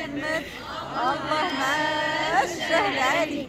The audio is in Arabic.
سيدنا الله ما الجاه علي